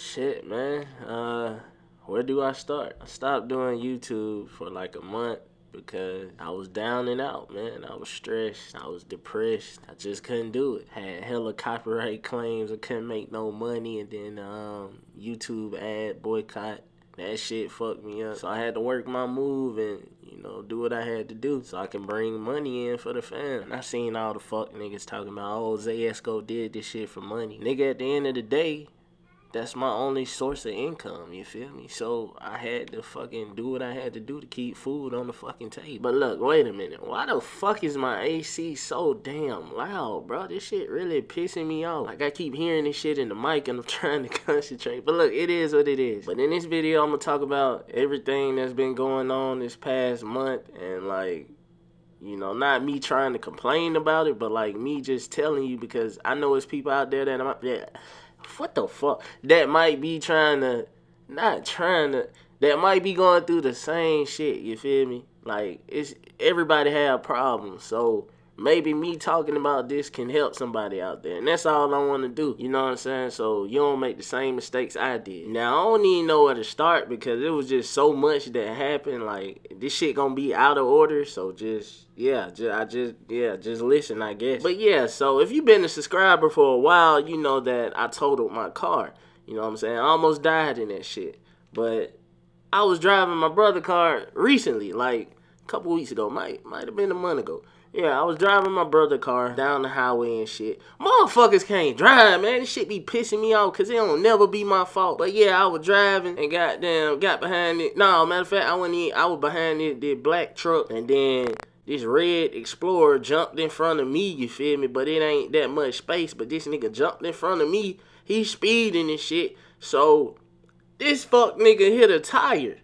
Shit, man. Uh, where do I start? I stopped doing YouTube for like a month because I was down and out, man. I was stressed. I was depressed. I just couldn't do it. Had hella copyright claims. I couldn't make no money, and then um, YouTube ad boycott. That shit fucked me up. So I had to work my move and you know do what I had to do so I can bring money in for the fam. And I seen all the fuck niggas talking about, oh, Zay Esco did this shit for money. Nigga, at the end of the day, that's my only source of income, you feel me? So I had to fucking do what I had to do to keep food on the fucking table. But look, wait a minute. Why the fuck is my AC so damn loud, bro? This shit really pissing me off. Like I keep hearing this shit in the mic and I'm trying to concentrate. But look, it is what it is. But in this video, I'm gonna talk about everything that's been going on this past month and like you know, not me trying to complain about it, but like me just telling you because I know there's people out there that I'm yeah, what the fuck? That might be trying to not trying to that might be going through the same shit you feel me? Like it's everybody have problems so maybe me talking about this can help somebody out there. And that's all I want to do. You know what I'm saying? So you don't make the same mistakes I did. Now, I don't even know where to start because it was just so much that happened. Like, this shit gonna be out of order. So just, yeah, just, I just, yeah, just listen, I guess. But yeah, so if you've been a subscriber for a while, you know that I totaled my car. You know what I'm saying? I almost died in that shit. But I was driving my brother car recently, like a couple weeks ago. Might might have been a month ago. Yeah, I was driving my brother car down the highway and shit. Motherfuckers can't drive, man. This shit be pissing me off because it don't never be my fault. But yeah, I was driving and goddamn got behind it. No, matter of fact, I went in, I was behind it, the black truck, and then this red Explorer jumped in front of me, you feel me? But it ain't that much space. But this nigga jumped in front of me. He's speeding and shit. So this fuck nigga hit a tire.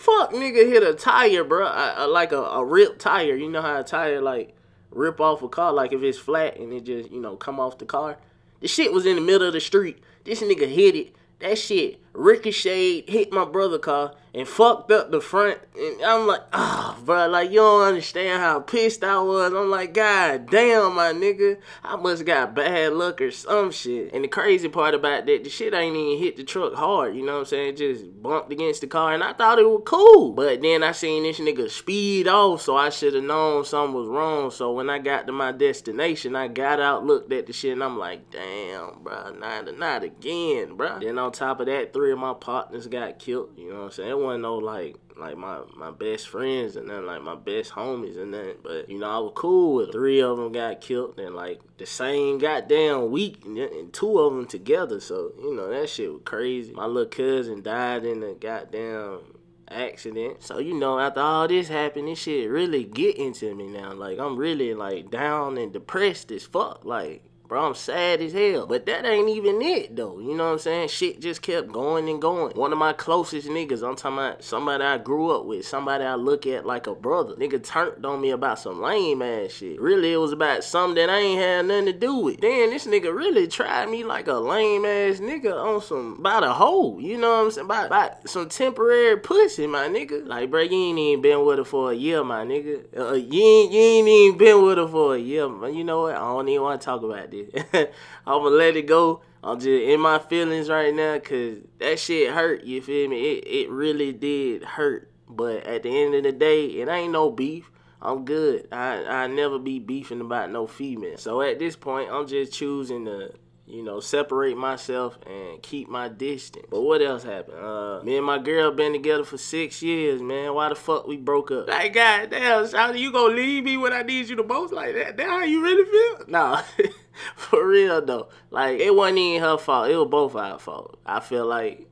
Fuck nigga hit a tire, bro. I, I, like a, a ripped tire. You know how a tire like rip off a car, like if it's flat and it just, you know, come off the car. The shit was in the middle of the street. This nigga hit it. That shit ricocheted, hit my brother car, and fucked up the front. And I'm like, oh, bro, like you don't understand how pissed I was. I'm like, God damn, my nigga, I must got bad luck or some shit. And the crazy part about that, the shit ain't even hit the truck hard. You know what I'm saying? It just bumped against the car, and I thought it was cool. But then I seen this nigga speed off, so I should have known something was wrong. So when I got to my destination, I got out, looked at the shit, and I'm like, damn, bro, not not again, bro. Then on top of that, three of my partners got killed. You know what I'm saying? It wasn't no like like my my best friends and then like my best homies and then but you know I was cool with three of them got killed and like the same goddamn week and two of them together. So you know that shit was crazy. My little cousin died in a goddamn accident. So you know, after all this happened, this shit really get into me now. Like I'm really like down and depressed as fuck. Like Bro, I'm sad as hell. But that ain't even it, though. You know what I'm saying? Shit just kept going and going. One of my closest niggas, I'm talking about somebody I grew up with, somebody I look at like a brother. Nigga turned on me about some lame ass shit. Really, it was about something that I ain't had nothing to do with. Then this nigga really tried me like a lame ass nigga on some, about a hoe. You know what I'm saying? About, some temporary pussy, my nigga. Like, bro, you ain't even been with her for a year, my nigga. Uh, you, ain't, you ain't even been with her for a year. You know what? I don't even want to talk about this. I'm gonna let it go. I'm just in my feelings right now because that shit hurt. You feel me? It, it really did hurt. But at the end of the day, it ain't no beef. I'm good. I I never be beefing about no female. So at this point, I'm just choosing to you know, separate myself and keep my distance. But what else happened? Uh, me and my girl been together for six years, man. Why the fuck we broke up? Like, goddamn, Shawty, you gonna leave me when I need you the most like that? That how you really feel? Nah, for real though. Like, it wasn't even her fault. It was both our fault. I feel like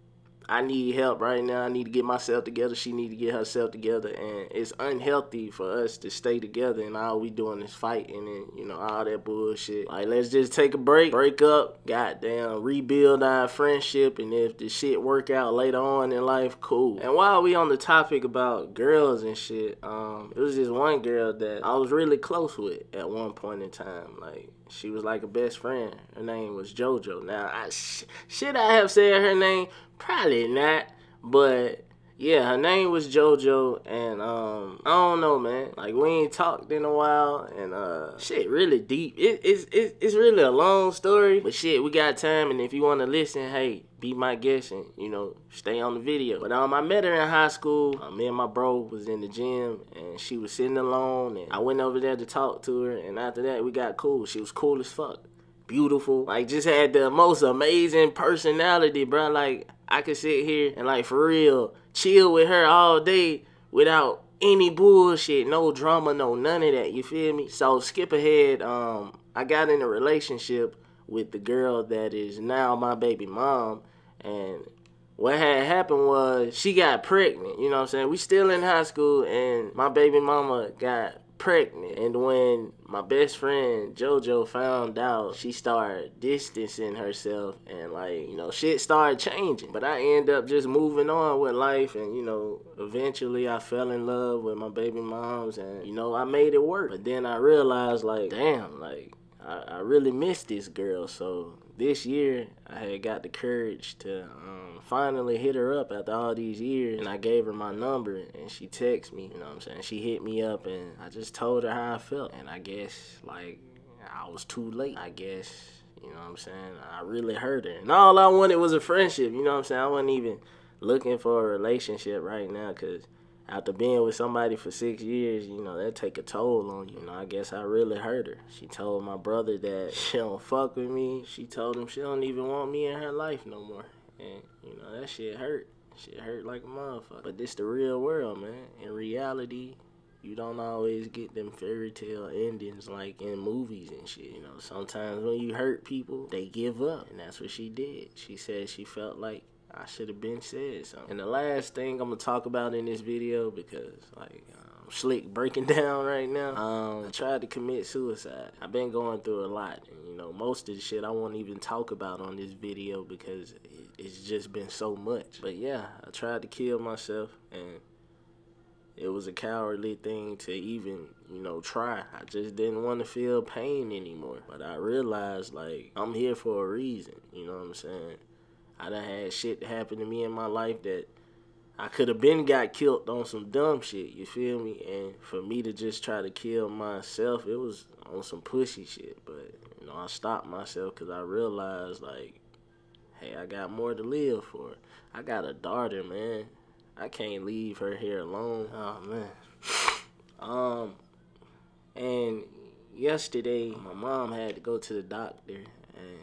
I need help right now. I need to get myself together. She need to get herself together, and it's unhealthy for us to stay together and all we doing is fighting and you know all that bullshit. Like let's just take a break, break up, goddamn, rebuild our friendship, and if the shit work out later on in life, cool. And while we on the topic about girls and shit, um, it was just one girl that I was really close with at one point in time, like. She was like a best friend. Her name was JoJo. Now, I, sh- should I have said her name? Probably not. But yeah, her name was JoJo, and um, I don't know, man. Like we ain't talked in a while, and uh, shit, really deep. It, it's it, it's really a long story, but shit, we got time, and if you want to listen, hey, be my guest, and you know, stay on the video. But um, I met her in high school. Uh, me and my bro was in the gym, and she was sitting alone, and I went over there to talk to her, and after that, we got cool. She was cool as fuck beautiful. Like just had the most amazing personality, bro. Like I could sit here and like for real chill with her all day without any bullshit, no drama, no none of that. You feel me? So skip ahead. Um, I got in a relationship with the girl that is now my baby mom, and what had happened was she got pregnant. You know what I'm saying? We still in high school, and my baby mama got pregnant. And when my best friend JoJo found out, she started distancing herself and like, you know, shit started changing. But I end up just moving on with life and, you know, eventually I fell in love with my baby moms and, you know, I made it work. But then I realized like, damn, like I, I really missed this girl. So this year I had got the courage to um, finally hit her up after all these years, and I gave her my number, and she texted me. You know what I'm saying? She hit me up, and I just told her how I felt, and I guess like I was too late. I guess you know what I'm saying? I really hurt her, and all I wanted was a friendship. You know what I'm saying? I wasn't even looking for a relationship right now, cause after being with somebody for six years, you know, that take a toll on you. You know, I guess I really hurt her. She told my brother that she don't fuck with me. She told him she don't even want me in her life no more. And, you know, that shit hurt. Shit hurt like a motherfucker. But this the real world, man. In reality, you don't always get them fairy tale endings like in movies and shit. You know, sometimes when you hurt people, they give up. And that's what she did. She said she felt like I should have been said something. And the last thing I'm gonna talk about in this video because like I'm slick breaking down right now. Um, I tried to commit suicide. I've been going through a lot, and you know most of the shit I won't even talk about on this video because it's just been so much. But yeah, I tried to kill myself and. It was a cowardly thing to even, you know, try. I just didn't want to feel pain anymore. But I realized, like, I'm here for a reason. You know what I'm saying? I done had shit happen to me in my life that I could have been got killed on some dumb shit, you feel me? And for me to just try to kill myself, it was on some pushy shit. But, you know, I stopped myself because I realized, like, hey, I got more to live for. I got a daughter, man. I can't leave her here alone. Oh, man. Um, and yesterday, my mom had to go to the doctor, and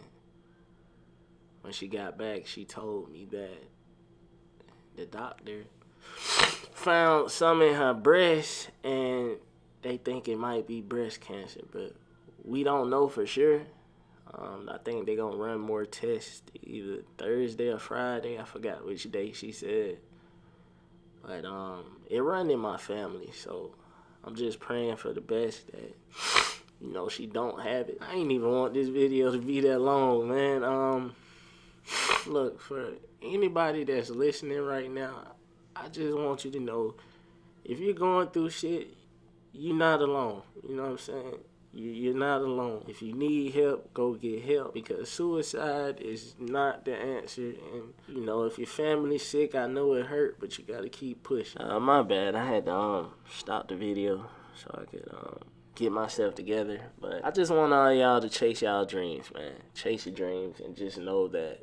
when she got back, she told me that the doctor found some in her breast and they think it might be breast cancer, but we don't know for sure. Um, I think they're gonna run more tests either Thursday or Friday. I forgot which day she said. But um, it run in my family, so I'm just praying for the best that you know she don't have it. I ain't even want this video to be that long, man. Um, look, for anybody that's listening right now, I just want you to know if you're going through shit, you're not alone. You know what I'm saying? You're not alone. If you need help, go get help because suicide is not the answer. And, you know, if your family's sick, I know it hurt, but you got to keep pushing. Uh, my bad. I had to um stop the video so I could um get myself together. But I just want all y'all to chase y'all dreams, man. Chase your dreams and just know that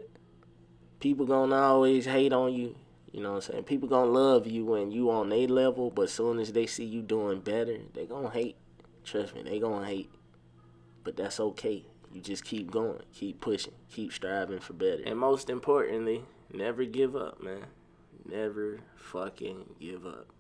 people gonna always hate on you. You know what I'm saying? People gonna love you when you on their level, but soon as they see you doing better, they gonna hate. Trust me, they gonna hate. But that's okay. You just keep going, keep pushing, keep striving for better. And most importantly, never give up, man. Never fucking give up.